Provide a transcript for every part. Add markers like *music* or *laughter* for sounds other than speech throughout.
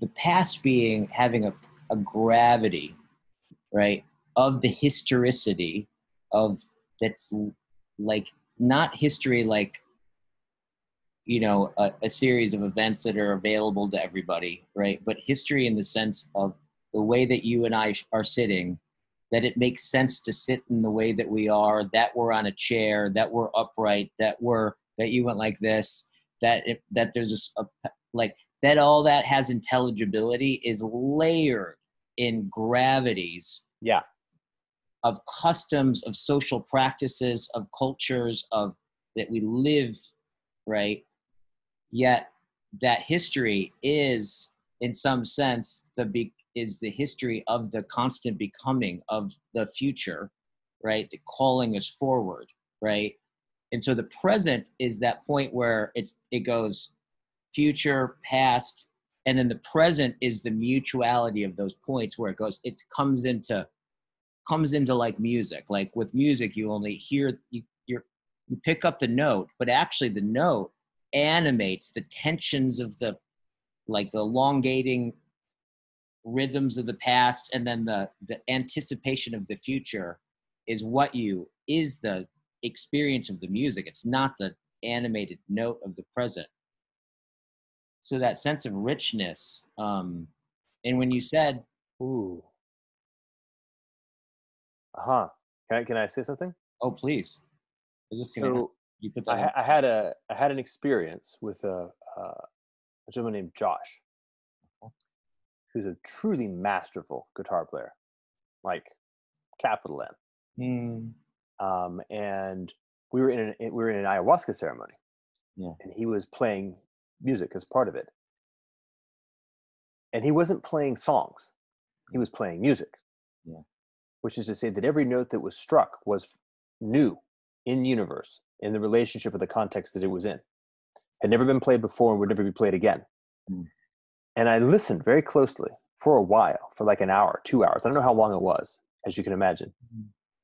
the past being having a, a gravity, right, of the historicity of that's like not history like you know a, a, series of events that are available to everybody right but history in the sense of the way that you and i are sitting that it makes sense to sit in the way that we are that we're on a chair that we're upright that we're that you went like this that it, that there's a, a like that all that has intelligibility is layered in gravities yeah. of customs of social practices of cultures of that we live right? Yet that history is in some sense the be, is the history of the constant becoming of the future right? The calling us forward right? And so the present is that point where it's it goes future past and then the present is the mutuality of those points where it goes it comes into comes into like music. Like with music you only hear you you you pick up the note but actually the note animates the tensions of the like the elongating rhythms of the past and then the the anticipation of the future is what you is the experience of the music. It's not the animated note of the present so that sense of richness um and when you said ooh. Uh-huh. Can I, can I say something? Oh please. This so you put that I, I, had a i had an experience with a, uh, a gentleman named josh who's a truly masterful guitar player like capital m. Mm. um, and we were in an we were in an ayahuasca ceremony. Yeah. and he was playing music as part of it. And he wasn't playing songs, he was playing music. Yeah. Which is to say that every note that was struck was new in universe, in the relationship of the context that it was in. Had never been played before and would never be played again. Mm. And I listened very closely for a while, for like an hour, two hours. I don't know how long it was, as you can imagine.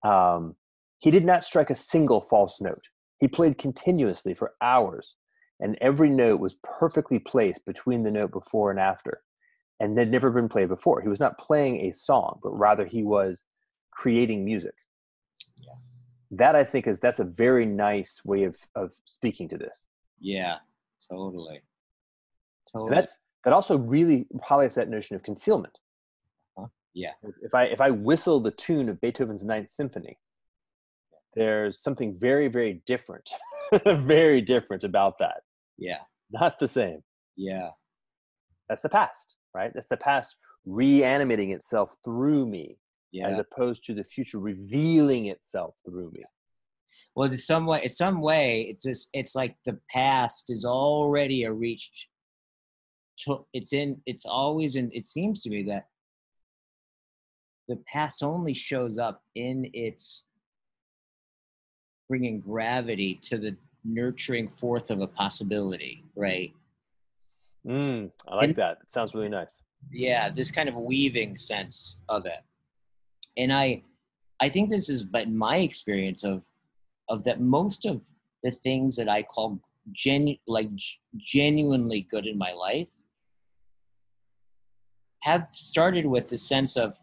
Mm. Um, he did not strike a single false note. He played continuously for hours and every note was perfectly placed between the note before and after and had never been played before. He was not playing a song but rather he was creating music. Yeah. that i think is that's a very nice way of of speaking to this. Yeah totally. Totally. and that's that also really highlights that notion of concealment. Huh? yeah. If i if i whistle the tune of beethoven's ninth symphony there's something very very different *laughs* very different about that. Yeah. Not the same. Yeah. That's the past, right? That's the past reanimating itself through me yeah. as opposed to the future revealing itself through me. Well, in some way, in some way, it's just it's like the past is already a reached. It's in. It's always in. It seems to me that the past only shows up in its bringing gravity to the nurturing forth of a possibility, right? Mm, I like and, that. It sounds really nice. Yeah, this kind of weaving sense of it. And I I think this is but my experience of of that most of the things that I call genu- like genuinely good in my life have started with the sense of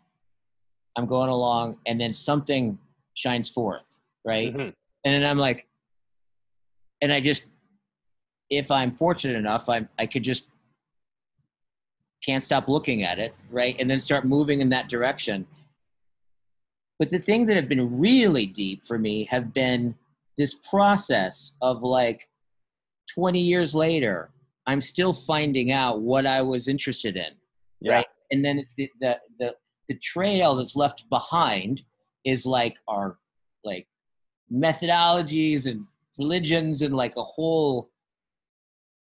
I'm going along and then something shines forth, right? Mm-hmm and then I'm like, and I just, if I'm fortunate enough, I I could just can't stop looking at it, right, and then start moving in that direction. But the things that have been really deep for me have been this process of like 20 years later, I'm still finding out what I was interested in, yeah. right? And then the, the the the trail that's left behind is like our like methodologies and religions and like a whole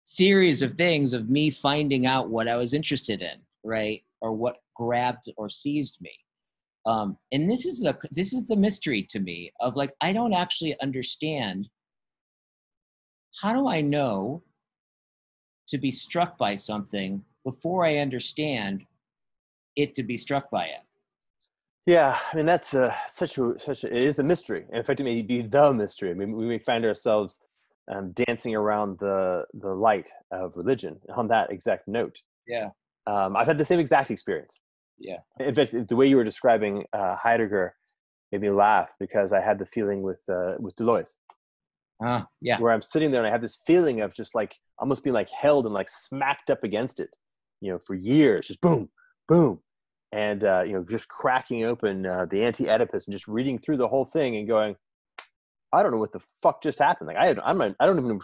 series of things of me finding out what I was interested in, right? Or what grabbed or seized me. Um, and this is the this is the mystery to me of like I don't actually understand how do I know to be struck by something before I understand it to be struck by it. Yeah, I mean that's uh, such a such a, it is a mystery. In fact, it may be the mystery. I mean, we may find ourselves um, dancing around the the light of religion on that exact note. Yeah. Um, I've had the same exact experience. Yeah. In fact, the way you were describing uh, Heidegger made me laugh because I had the feeling with uh, with Deleuze. Uh, yeah. Where I'm sitting there and I have this feeling of just like almost being like held and like smacked up against it, you know, for years, just boom, boom, and uh, you know, just cracking open uh, the Anti-Oedipus and just reading through the whole thing and going, I don't know what the fuck just happened. Like I, had, I'm, not, I don't even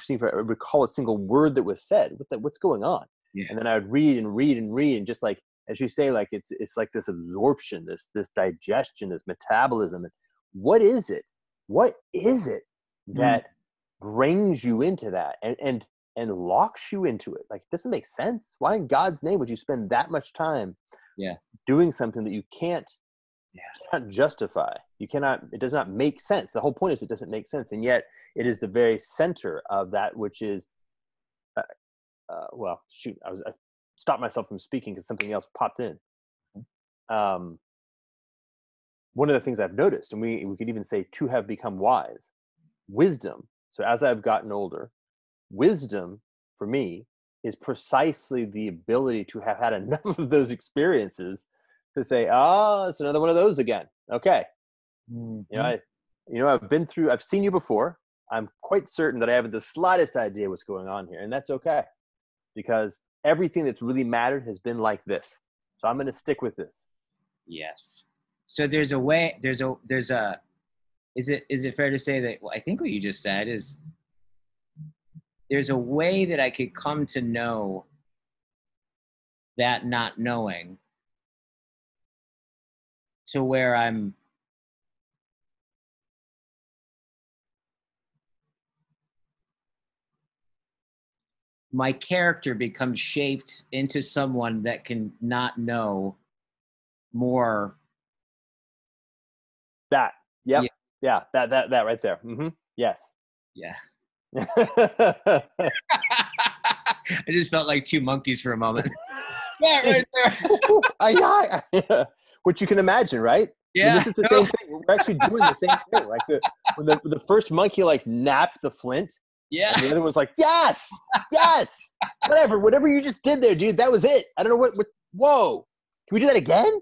recall a single word that was said. What the, what's going on? Yeah. And then I would read and read and read and just like as you say, like it's it's like this absorption, this this digestion, this metabolism. and What is it? What is it mm. that mm. brings you into that and and and locks you into it? Like it doesn't make sense. Why in God's name would you spend that much time yeah doing something that you can't yeah. cannot justify. You cannot. It does not make sense. The whole point is it doesn't make sense, and yet it is the very center of that which is. Uh, uh, well, shoot, I was I stopped myself from speaking because something else popped in. Um, one of the things I've noticed, and we we could even say to have become wise, wisdom. So as I've gotten older, wisdom for me is precisely the ability to have had enough *laughs* of those experiences to say, oh, it's another one of those again. Okay. Mm-hmm. You know, I, you know, I've been through, I've seen you before. I'm quite certain that I haven't the slightest idea what's going on here, and that's okay, because everything that's really mattered has been like this. So I'm going to stick with this. Yes. So there's a way. There's a there's a. Is it is it fair to say that? Well, I think what you just said is. There's a way that I could come to know. That not knowing to where I'm my character becomes shaped into someone that can not know more that yep. yeah yeah that that that right there mm-hmm. yes yeah i just felt like two monkeys for a moment *laughs* yeah right there *laughs* *laughs* which you can imagine, right? Yeah. I this is the same thing. We're actually doing the same thing. Like the when the, the first monkey like knapped the flint. Yeah. the other was like, yes, yes, whatever, whatever you just did there, dude. That was it. I don't know what. what whoa, can we do that again?